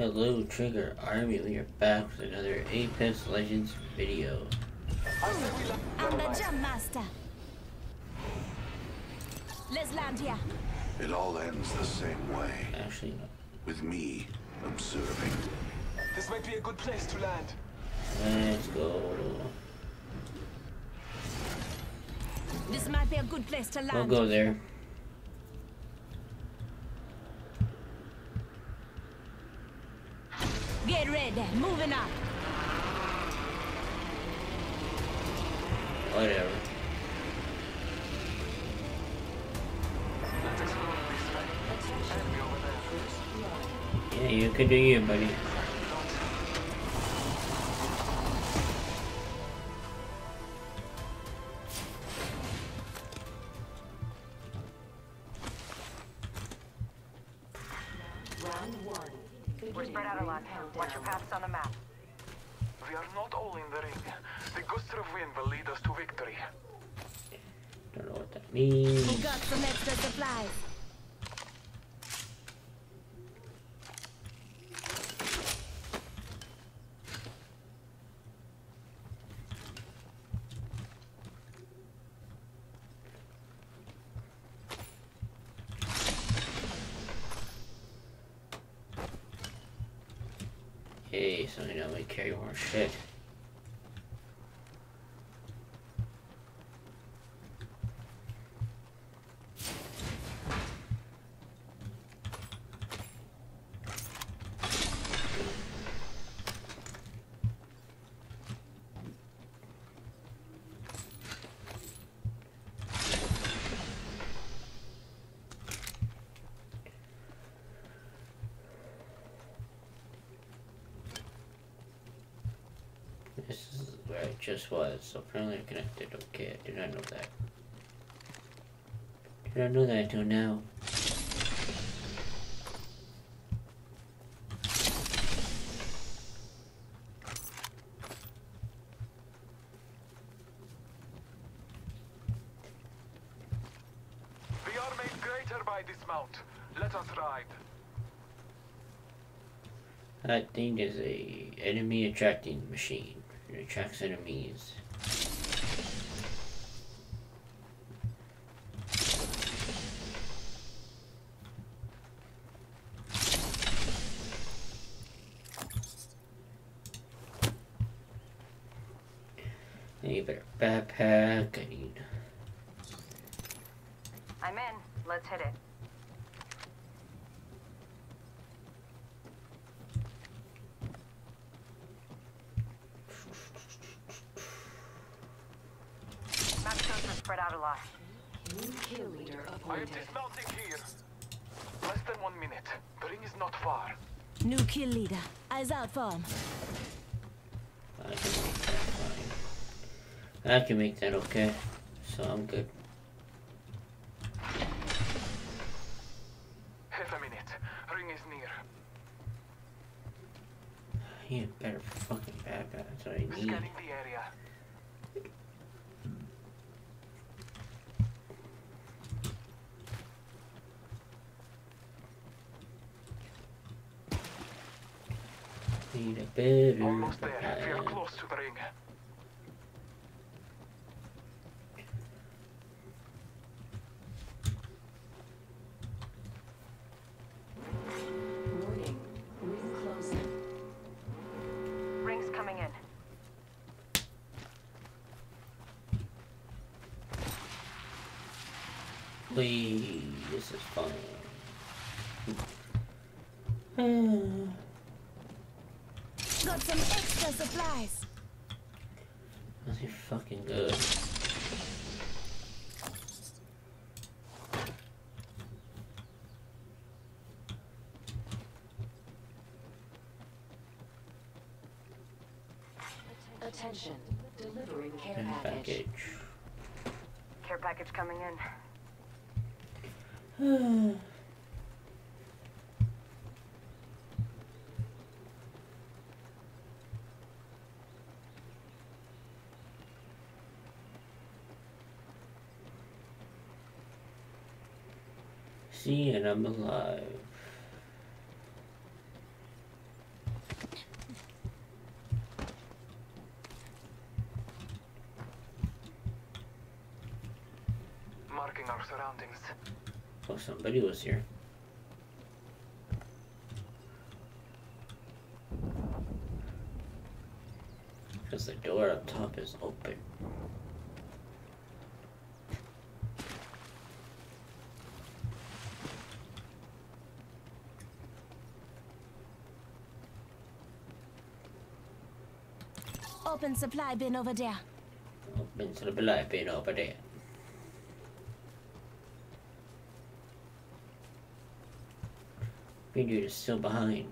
Hello Trigger Army, we are back with another Apex Legends video. I'm the jump master. Let's land here. It all ends the same way, Actually, no. with me observing. This might be a good place to land. Let's go. This might be a good place to land. We'll land. go there. Get ready. Moving up. Oh, Whatever. Let's explore this way. Enemy over there. Yeah, you can do you, buddy. Lead us to victory. Don't know what that means. We got some extra supplies. Hey, so I know we carry more shit. This is where I just was, so apparently I'm connected. Okay, I did not know that. Did not know that until now. We are made greater by this mount. Let us ride. That thing is a enemy attracting machine. It attracts enemies. I need better backpack. I need. I'm in. Let's hit it. Map shows we're spread out a lot. Kill leader I am appointed. dismounting here. Less than one minute. The ring is not far. New kill leader. Eyes out for him. I can make that fine. I can make that okay. So I'm good. Half a minute. Ring is near. A better fucking backpack. That's what I need. Scanning the area. Need a better Almost there. We are close to the ring. Please, this is fun. Got some extra supplies. That's fucking good. Attention. Delivering care package. package. Care package coming in. See, and I'm alive. Marking our surroundings. Oh, somebody was here. Because the door up top is open. Open supply bin over there. Open black bin over there. Video is still behind.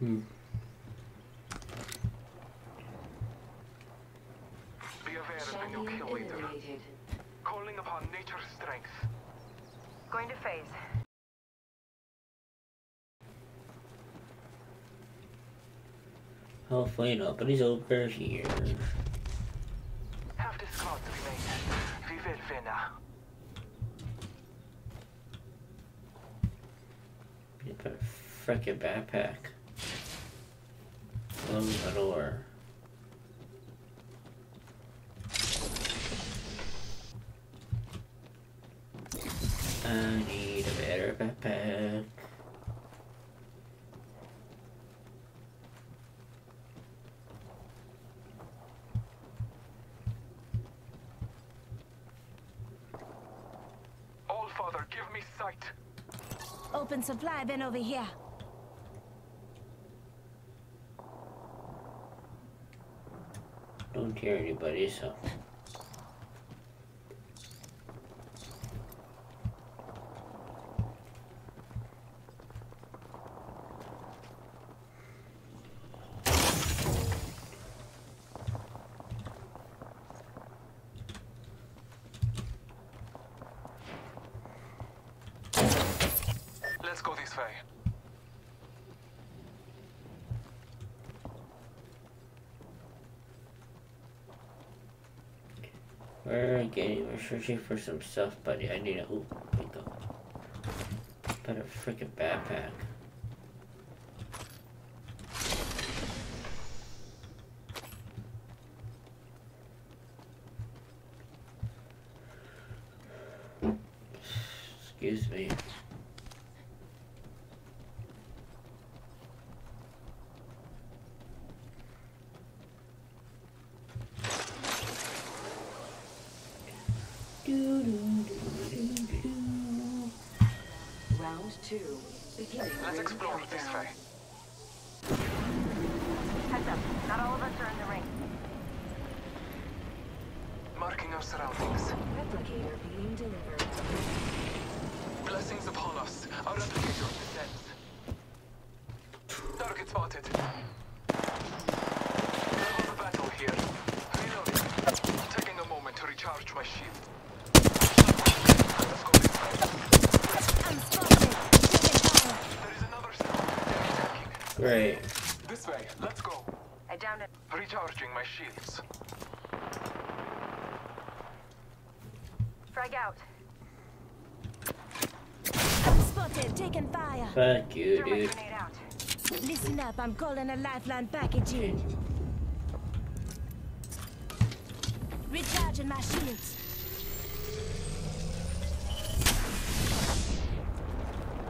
Hmm. Calling upon nature's strength. Going to phase. Hopefully nobody's over here. Half the squad remain. We will win. You put a frickin' backpack. Close the door. I need a better backpack. All father, give me sight. Open supply bin over here. Don't hear anybody, so. Let's go this way. We're searching for some stuff, buddy. I need a, ooh, up. Better freaking backpack. Excuse me. Round two. Beginning Let's ring explore this countdown. way. Heads up. Not all of us are in the ring. Marking our surroundings. Replicator being delivered. Blessings upon us. Our replicator descends. Target spotted. Level the battle here. Reloading. Taking a moment to recharge my shield. Let's go this way. I'm spotted. Taking fire. There is another squad. They're attacking. Great. This way. Let's go. I downed it. Recharging my shields. Frag out. I'm spotted. Taking fire. Fuck you, Throw my dude. grenade out. Listen up. I'm calling a lifeline package in. Recharging my shields.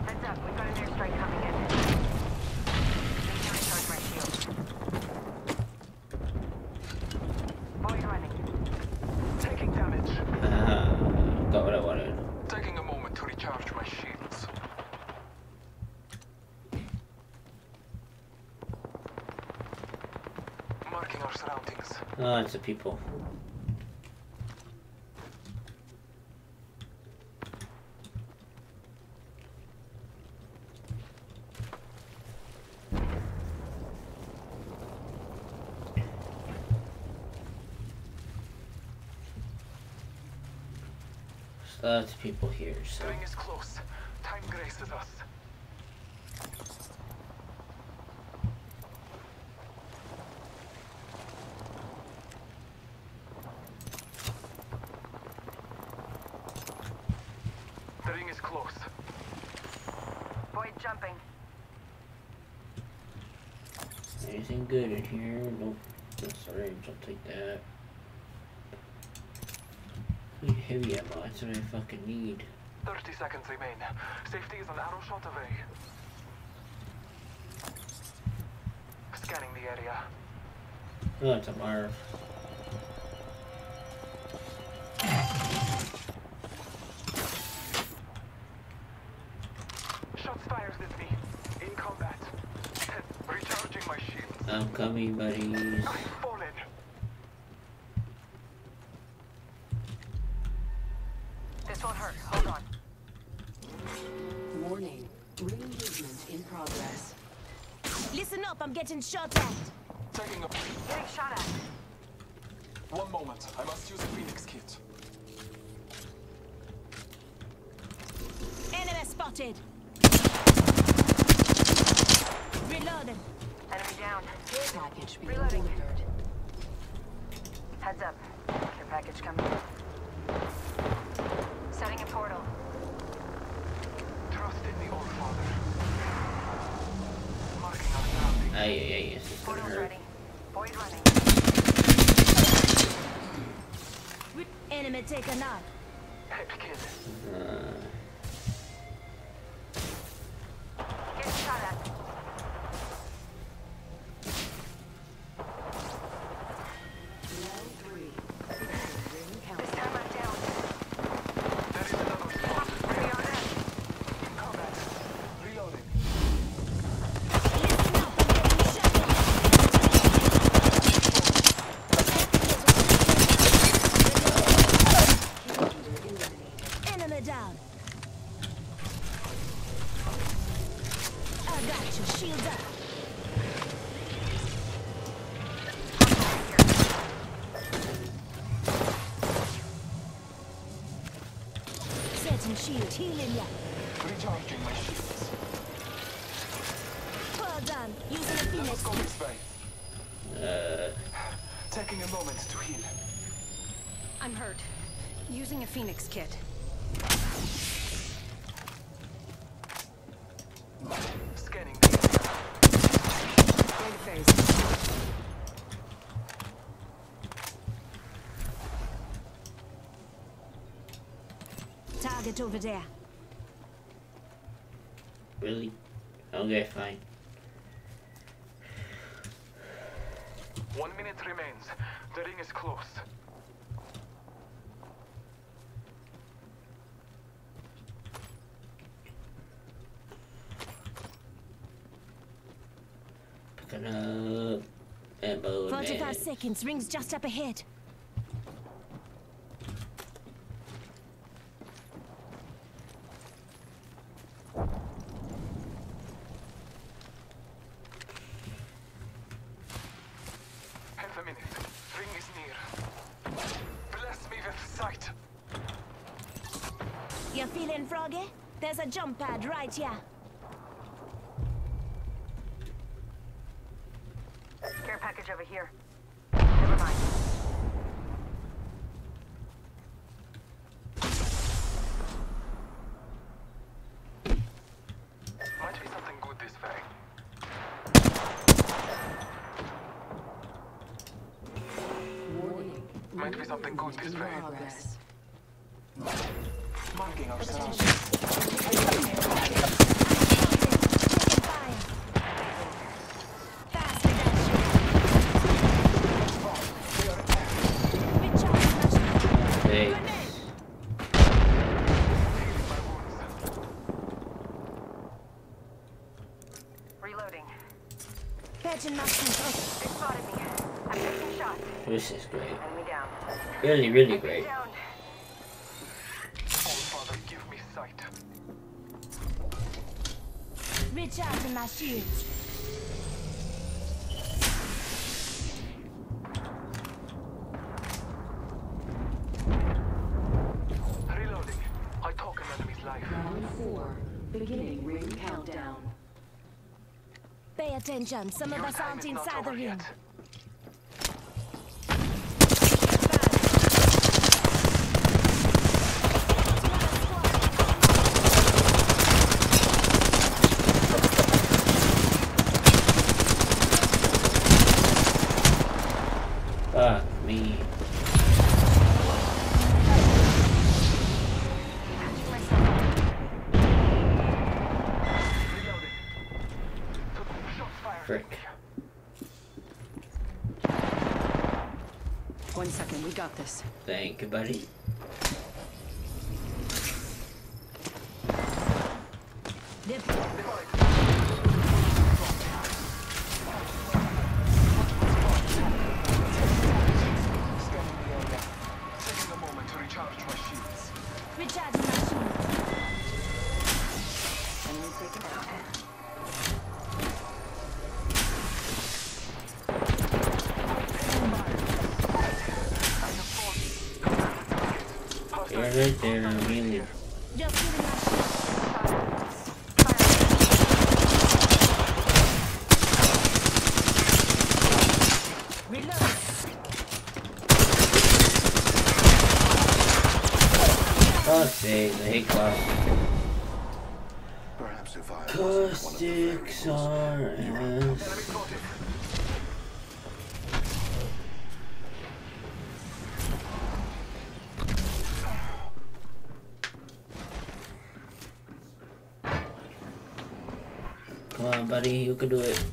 Heads up. We've got an airstrike coming in. Need to recharge my shield. Boy running. Taking damage. Ah, got what I wanted. Taking a moment to recharge my shields. Marking our it's the people. There's lots of people here, so. The ring is close. Time graces us. ring is close. Void jumping. Anything good in here? Nope. That's syringe. I'll take that. Need heavy ammo. That's what I fucking need. 30 seconds remain. Safety is an arrow shot away. Scanning the area. Oh, it's a Marv. I'm coming, buddies. This won't hurt. Hold on. Warning. Ring movement in progress. Listen up, I'm getting shot at. Taking a... Getting shot at. One moment. I must use a Phoenix kit. Enemy spotted. Reloading. Enemy down. Care package being Reloading. delivered. Heads up. Care package coming. Setting a portal. Trust in the Old Father. Marking our surroundings. Ay, ay, ay. This is Portal's hurt. ready. Void running. Re- Enemy taken out. Hep kid. Uh, I'm hurt. Using a Phoenix kit. Scanning the. Going phase. Target over there. really? Okay, fine. One minute remains. The ring is close. Picking up ammo. 45 man. seconds. Rings just up ahead. Half a minute. Ring is near. Bless me with sight. You feeling froggy? There's a jump pad right here. Care package over here. Never mind. Might be something good this way. Warning. Might be something good this way. progress. Marking our surroundings. Taking fire. Faster, dash. They are attacked. Recharge machine. Hey, Grenade. Healing my wounds. Reloading. Patching machine. They spotted me. I'm taking shots. this is great. Enemy down. Really, really great. Down. Old Father, give me sight. Recharging my shields. Reloading. I talk an enemy's life. Round four. Beginning ring countdown. Pay attention. Some of us aren't inside the over ring. yet. Got this. Thank you, buddy. Scanning the area. Taking a moment to recharge my shields. Recharging my shield. Enemy taken out. Right there, I'm healing. Just giving my shield. Reload. Oh, sake, I hate class. Perhaps if I wasn't one the Caustics are ass. Enemy spotted. Come on, buddy, you can do it.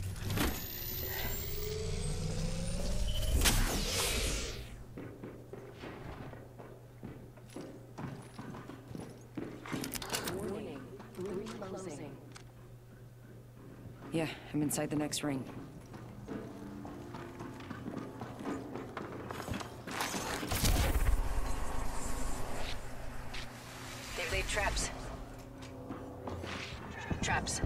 Warning. Ring closing. Yeah, I'm inside the next ring. They laid traps. Traps.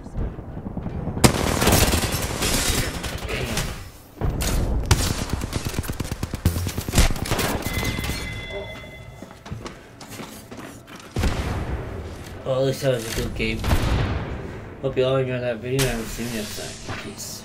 Well, at least that was a good game. Hope you all enjoyed that video and I'll see you next time. Peace.